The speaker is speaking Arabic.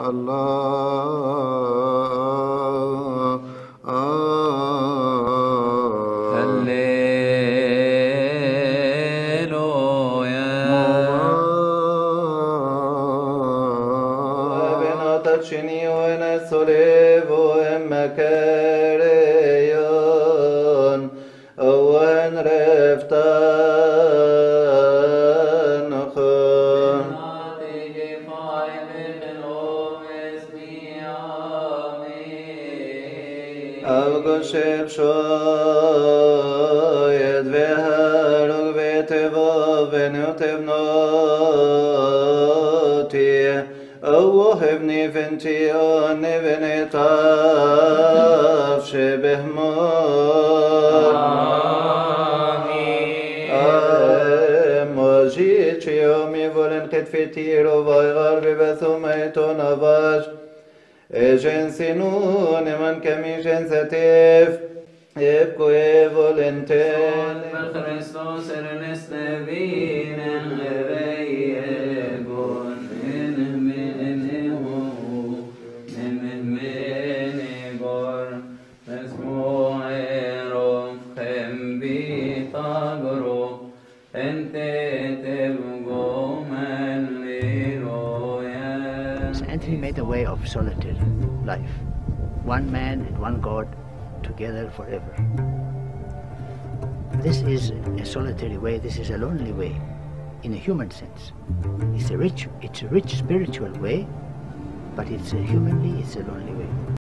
الله Benatacini o en solevo en makarion o en reftan Avgoshel shoyed veharog vetevo venutevnoti أوهبني فنتي أني طاف شبه موجيت يومي فولن قد فتير وغير ببثوميت نباش جنسنون من كمي جنستيف يبكو يفولنتين Christos ernest vinen reyebon in meneo in menegor mesmoero khembi tagro ente tebgo man liroya So Anthony made a way of solitary life. One man and one God together forever. This is a solitary way, this is a lonely way in a human sense. It's a rich, it's a rich spiritual way, but it's a humanly, it's a lonely way.